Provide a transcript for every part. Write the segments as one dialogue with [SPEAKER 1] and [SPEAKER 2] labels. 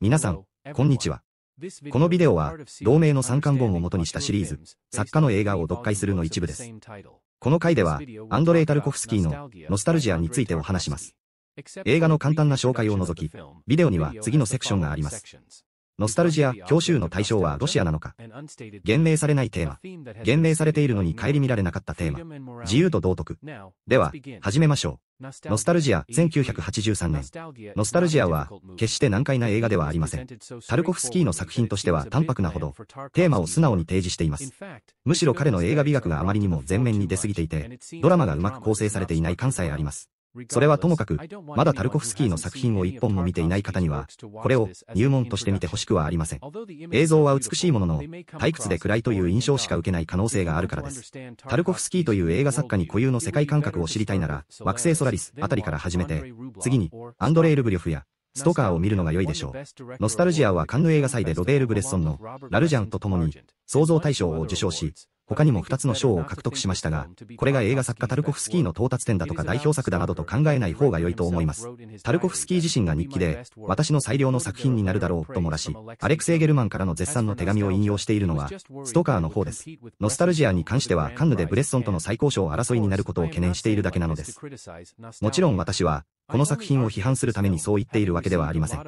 [SPEAKER 1] 皆さん、こんにちは。このビデオは、同名の三巻本を元にしたシリーズ、作家の映画を読解するの一部です。この回では、アンドレイ・タルコフスキーのノスタルジアについてお話します。映画の簡単な紹介を除き、ビデオには次のセクションがあります。ノスタルジア、教習の対象はロシアなのか？言明されないテーマ。言明されているのに顧みられなかったテーマ。自由と道徳。では、始めましょう。ノスタルジア、1983年。ノスタルジアは、決して難解な映画ではありません。タルコフスキーの作品としては淡白なほど、テーマを素直に提示しています。むしろ彼の映画美学があまりにも前面に出すぎていて、ドラマがうまく構成されていない感さえあります。それはともかく、まだタルコフスキーの作品を一本も見ていない方には、これを入門として見てほしくはありません。映像は美しいものの、退屈で暗いという印象しか受けない可能性があるからです。タルコフスキーという映画作家に固有の世界感覚を知りたいなら、惑星ソラリスあたりから始めて、次に、アンドレイ・ルブリョフや、ストカーを見るのが良いでしょう。ノスタルジアはカンヌ映画祭でロベール・ブレッソンのラルジャンと共に創造大賞を受賞し、他にも2つの賞を獲得しましたが、これが映画作家タルコフスキーの到達点だとか代表作だなどと考えない方が良いと思います。タルコフスキー自身が日記で、私の最良の作品になるだろうと漏らし、アレクセイ・ゲルマンからの絶賛の手紙を引用しているのは、ストーカーの方です。ノスタルジアに関してはカンヌでブレッソンとの最高賞争いになることを懸念しているだけなのです。もちろん私は、この作品を批判するためにそう言っているわけではありません。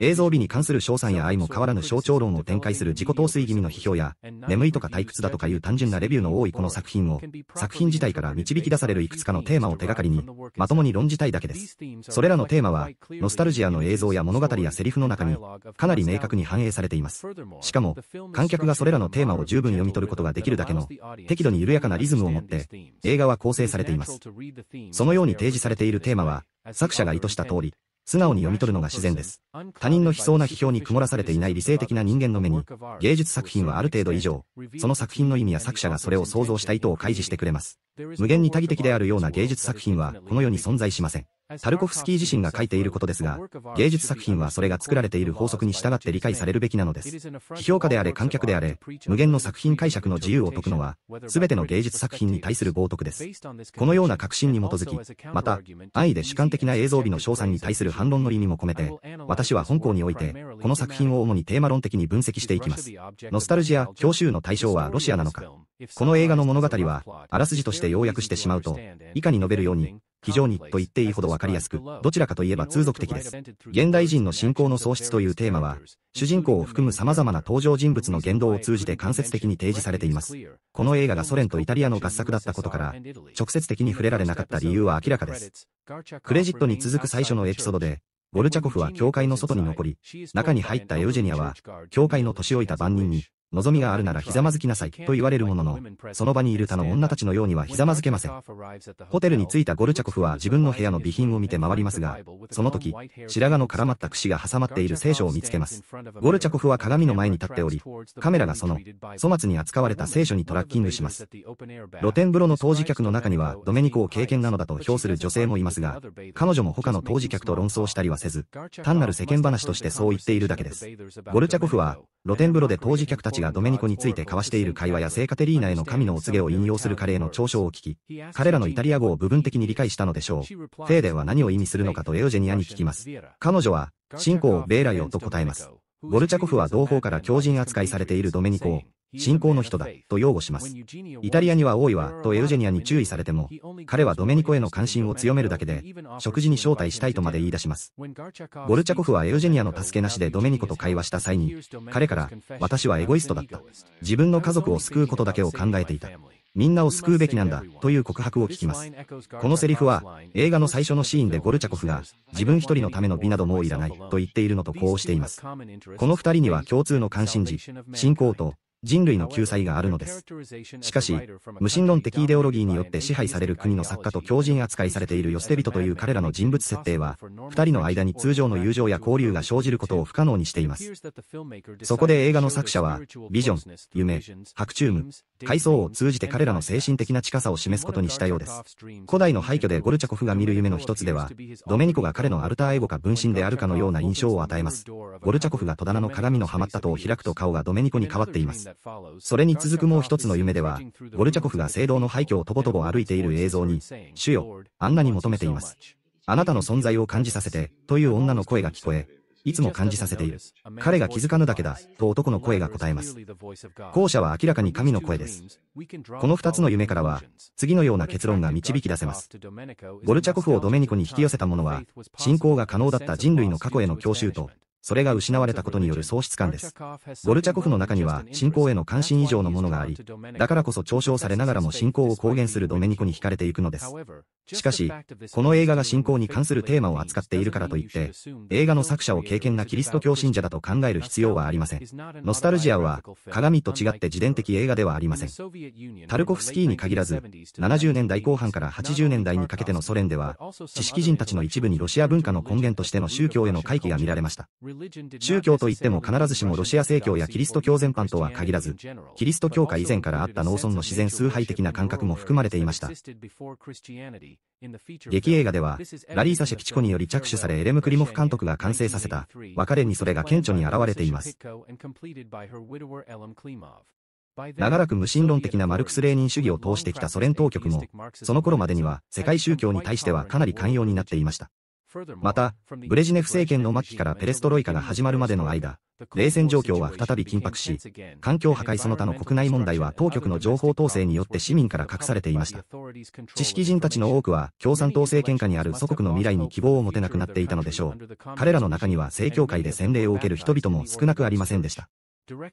[SPEAKER 1] 映像美に関する賞賛や愛も変わらぬ象徴論を展開する自己陶酔気味の批評や、眠いとか退屈だとかいう単純なレビューの多いこの作品を、作品自体から導き出されるいくつかのテーマを手がかりに、まともに論じたいだけです。それらのテーマは、ノスタルジアの映像や物語やセリフの中に、かなり明確に反映されています。しかも、観客がそれらのテーマを十分読み取ることができるだけの、適度に緩やかなリズムを持って、映画は構成されています。そのように提示されているテーマは、作者が意図した通り、素直に読み取るのが自然です。他人の悲壮な批評に曇らされていない理性的な人間の目に、芸術作品はある程度以上、その作品の意味や作者がそれを想像した意図を開示してくれます。無限に多義的であるような芸術作品はこの世に存在しません。タルコフスキー自身が書いていることですが、芸術作品はそれが作られている法則に従って理解されるべきなのです。批評家であれ観客であれ、無限の作品解釈の自由を解くのは、すべての芸術作品に対する冒涜です。このような確信に基づき、また、安易で主観的な映像美の賞賛に対する反論の意味も込めて、私は本校において、この作品を主にテーマ論的に分析していきます。ノスタルジア、教習の対象はロシアなのか。この映画の物語は、あらすじとして要約してしまうと、以下に述べるように、非常にと言っていいほどわかりやすく、どちらかといえば通俗的です。現代人の信仰の喪失というテーマは、主人公を含む様々な登場人物の言動を通じて間接的に提示されています。この映画がソ連とイタリアの合作だったことから、直接的に触れられなかった理由は明らかです。クレジットに続く最初のエピソードで、ゴルチャコフは教会の外に残り、中に入ったエウジェニアは、教会の年老いた万人に、望みがあるならひざまずきなさいと言われるものの、その場にいる他の女たちのようにはひざまずけません。ホテルに着いたゴルチャコフは自分の部屋の備品を見て回りますが、その時、白髪の絡まった櫛が挟まっている聖書を見つけます。ゴルチャコフは鏡の前に立っており、カメラがその、粗末に扱われた聖書にトラッキングします。露天風呂の当時客の中にはドメニコを経験なのだと評する女性もいますが、彼女も他の当時客と論争したりはせず、単なる世間話としてそう言っているだけです。ゴルチャコフは、露天風呂で当時客たちがドメニコについて交わしている会話や聖カテリーナへの神のお告げを引用するカレーの嘲笑を聞き、彼らのイタリア語を部分的に理解したのでしょう。フェーデは何を意味するのかとエオジェニアに聞きます。彼女は、信仰をベーライオと答えます。ゴルチャコフは同胞から狂人扱いされているドメニコを、信仰の人だ、と擁護します。イタリアには多いわ、とエウジェニアに注意されても、彼はドメニコへの関心を強めるだけで、食事に招待したいとまで言い出します。ゴルチャコフはエウジェニアの助けなしでドメニコと会話した際に、彼から、私はエゴイストだった。自分の家族を救うことだけを考えていた。みんなを救うべきなんだ、という告白を聞きます。このセリフは、映画の最初のシーンでゴルチャコフが、自分一人のための美などもういらない、と言っているのとこうしています。この二人には共通の関心事、信仰と、人類の救済があるのです。しかし、無神論的イデオロギーによって支配される国の作家と強人扱いされているヨステビトという彼らの人物設定は、二人の間に通常の友情や交流が生じることを不可能にしています。そこで映画の作者は、ビジョン、夢、白チューム、階層を通じて彼らの精神的な近さを示すことにしたようです。古代の廃墟でゴルチャコフが見る夢の一つでは、ドメニコが彼のアルターエゴか分身であるかのような印象を与えます。ゴルチャコフが戸棚の鏡のはまった戸を開くと顔がドメニコに変わっています。それに続くもう一つの夢では、ゴルチャコフが聖堂の廃墟をとぼとぼ歩いている映像に、主よ、あんなに求めています。あなたの存在を感じさせて、という女の声が聞こえ、いつも感じさせている。彼が気づかぬだけだ、と男の声が答えます。後者は明らかに神の声です。この二つの夢からは、次のような結論が導き出せます。ゴルチャコフをドメニコに引き寄せたものは、信仰が可能だった人類の過去への教習と、それが失われたことによる喪失感です。ゴルチャコフの中には信仰への関心以上のものがあり、だからこそ嘲笑されながらも信仰を公言するドメニコに惹かれていくのです。しかし、この映画が信仰に関するテーマを扱っているからといって、映画の作者を経験なキリスト教信者だと考える必要はありません。ノスタルジアは、鏡と違って自伝的映画ではありません。タルコフスキーに限らず、70年代後半から80年代にかけてのソ連では、知識人たちの一部にロシア文化の根源としての宗教への回帰が見られました。宗教といっても必ずしもロシア正教やキリスト教全般とは限らず、キリスト教化以前からあった農村の自然崇拝的な感覚も含まれていました。劇映画では、ラリーサ・シェピチコにより着手されエレム・クリモフ監督が完成させた、別れにそれが顕著に現れています。長らく無神論的なマルクス・レーニン主義を通してきたソ連当局も、その頃までには世界宗教に対してはかなり寛容になっていました。また、ブレジネフ政権の末期からペレストロイカが始まるまでの間、冷戦状況は再び緊迫し、環境破壊その他の国内問題は当局の情報統制によって市民から隠されていました。知識人たちの多くは共産党政権下にある祖国の未来に希望を持てなくなっていたのでしょう。彼らの中には正教会で洗礼を受ける人々も少なくありませんでした。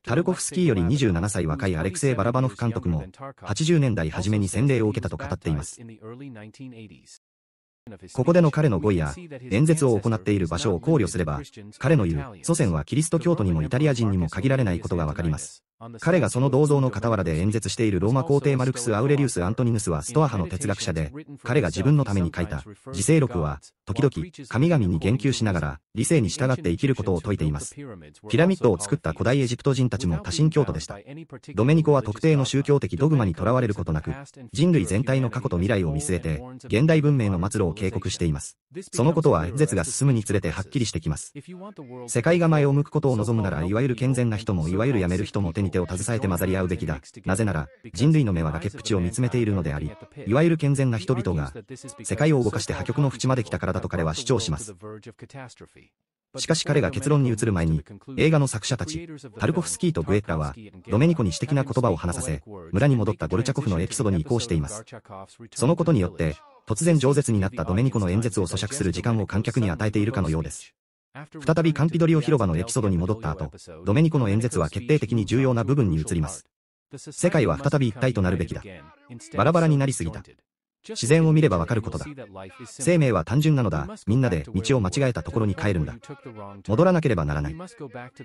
[SPEAKER 1] タルコフスキーより27歳若いアレクセイ・バラバノフ監督も、80年代初めに洗礼を受けたと語っています。ここでの彼の語彙や演説を行っている場所を考慮すれば、彼の言う祖先はキリスト教徒にもイタリア人にも限られないことがわかります。彼がその銅像の傍らで演説しているローマ皇帝マルクス・アウレリウス・アントニヌスはストア派の哲学者で、彼が自分のために書いた自制録は、時々、神々に言及しながら、理性に従って生きることを説いています。ピラミッドを作った古代エジプト人たちも多神教徒でした。ドメニコは特定の宗教的ドグマにとらわれることなく、人類全体の過去と未来を見据えて、現代文明の末路を警告しています。そのことは演説が進むにつれてはっきりしてきます。世界が前を向くことを望むなら、いわゆる健全な人もいわゆるやめる人も手に手を携えて混ざり合うべきだ。なぜなら、人類の目は崖っぷちを見つめているのであり、いわゆる健全な人々が、世界を動かして破局の淵まで来たからだと彼は主張します。しかし彼が結論に移る前に、映画の作者たち、タルコフスキーとグエッラは、ドメニコに私的な言葉を話させ、村に戻ったゴルチャコフのエピソードに移行しています。そのことによって、突然饒舌になったドメニコの演説を咀嚼する時間を観客に与えているかのようです。再びカンピドリオ広場のエピソードに戻った後、ドメニコの演説は決定的に重要な部分に移ります。世界は再び一体となるべきだ。バラバラになりすぎた。自然を見ればわかることだ。生命は単純なのだ。みんなで道を間違えたところに帰るんだ。戻らなければならない。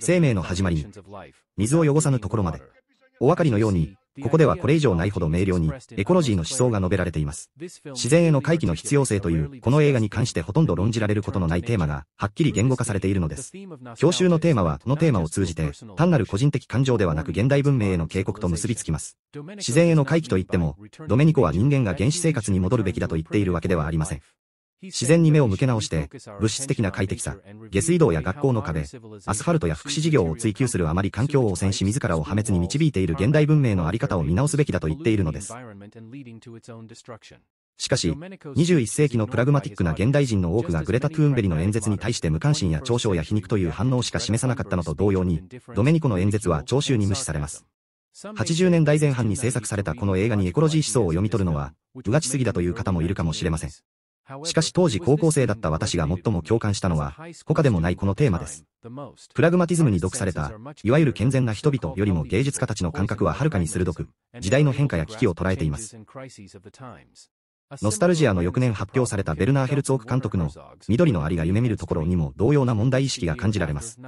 [SPEAKER 1] 生命の始まりに、水を汚さぬところまで。お分かりのように、ここではこれ以上ないほど明瞭に、エコロジーの思想が述べられています。自然への回帰の必要性という、この映画に関してほとんど論じられることのないテーマが、はっきり言語化されているのです。教習のテーマは、このテーマを通じて、単なる個人的感情ではなく現代文明への警告と結びつきます。自然への回帰といっても、ドメニコは人間が原始生活に戻るべきだと言っているわけではありません。自然に目を向け直して、物質的な快適さ、下水道や学校の壁、アスファルトや福祉事業を追求するあまり環境を汚染し自らを破滅に導いている現代文明のあり方を見直すべきだと言っているのです。しかし、21世紀のプラグマティックな現代人の多くがグレタ・トゥーンベリの演説に対して無関心や嘲笑や皮肉という反応しか示さなかったのと同様に、ドメニコの演説は聴衆に無視されます。80年代前半に制作されたこの映画にエコロジー思想を読み取るのは、うがちすぎだという方もいるかもしれません。しかし当時高校生だった私が最も共感したのは、他でもないこのテーマです。プラグマティズムに毒された、いわゆる健全な人々よりも芸術家たちの感覚ははるかに鋭く、時代の変化や危機を捉えています。ノスタルジアの翌年発表されたベルナー・ヘルツォーク監督の緑のアリが夢見るところにも同様な問題意識が感じられます。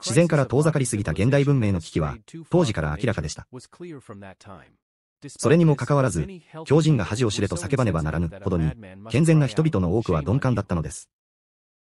[SPEAKER 1] 自然から遠ざかりすぎた現代文明の危機は当時から明らかでした。それにもかかわらず、狂人が恥を知れと叫ばねばならぬほどに、健全な人々の多くは鈍感だったのです。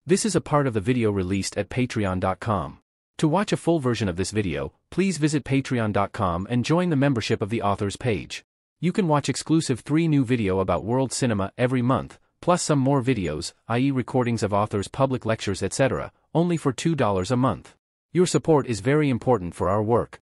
[SPEAKER 2] This is a part of the video released at patreon.com. To watch a full version of this video, please visit patreon.com and join the membership of the author's page. You can watch exclusive 3 new video about world cinema every month, plus some more videos, i.e. recordings of authors' public lectures etc., only for $2 a month. Your support is very important for our work.